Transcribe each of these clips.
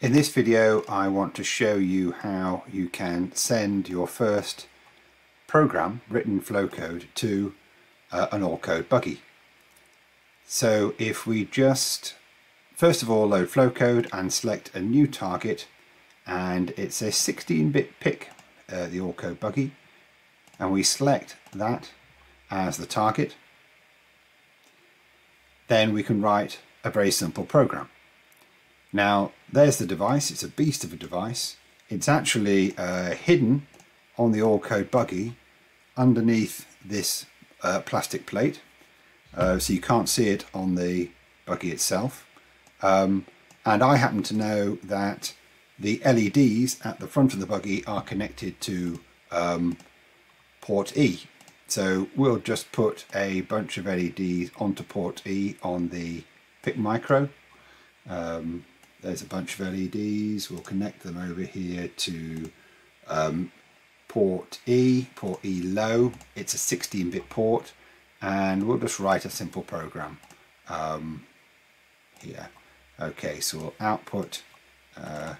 In this video I want to show you how you can send your first program, written Flowcode, to uh, an Allcode buggy. So if we just first of all load Flowcode and select a new target and it's a 16-bit PIC, uh, the Allcode buggy, and we select that as the target, then we can write a very simple program. Now there's the device, it's a beast of a device. It's actually uh, hidden on the Allcode buggy underneath this uh, plastic plate uh, so you can't see it on the buggy itself. Um, and I happen to know that the LEDs at the front of the buggy are connected to um, port E. So we'll just put a bunch of LEDs onto port E on the PIC Micro. Um, there's a bunch of LEDs we'll connect them over here to um, port E, port E low. It's a 16-bit port and we'll just write a simple program um, here. Okay, so we'll output, uh,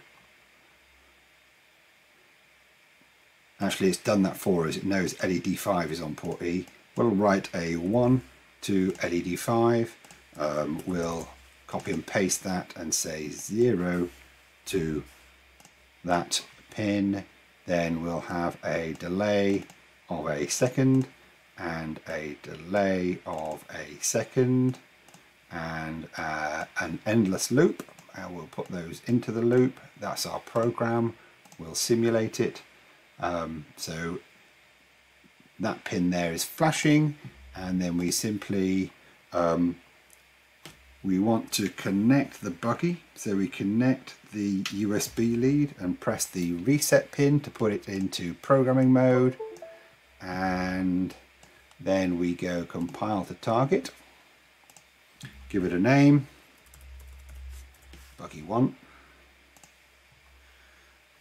actually it's done that for us, it knows LED5 is on port E. We'll write a 1 to LED5, um, we'll copy and paste that and say 0 to that pin. Then we'll have a delay of a second and a delay of a second and uh, an endless loop. And we'll put those into the loop. That's our program. We'll simulate it. Um, so that pin there is flashing. And then we simply um, we want to connect the buggy so we connect the USB lead and press the reset pin to put it into programming mode. And then we go compile to target. Give it a name. Buggy 1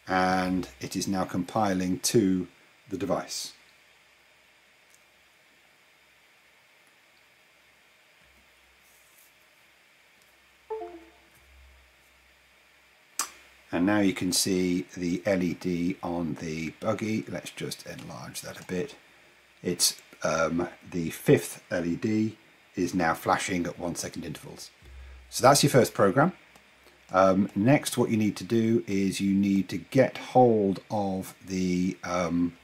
and it is now compiling to the device and now you can see the LED on the buggy let's just enlarge that a bit it's um, the fifth LED is now flashing at one second intervals so that's your first program um, next what you need to do is you need to get hold of the um,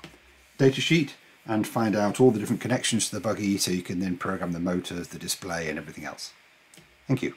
datasheet and find out all the different connections to the buggy so you can then program the motors, the display and everything else. Thank you.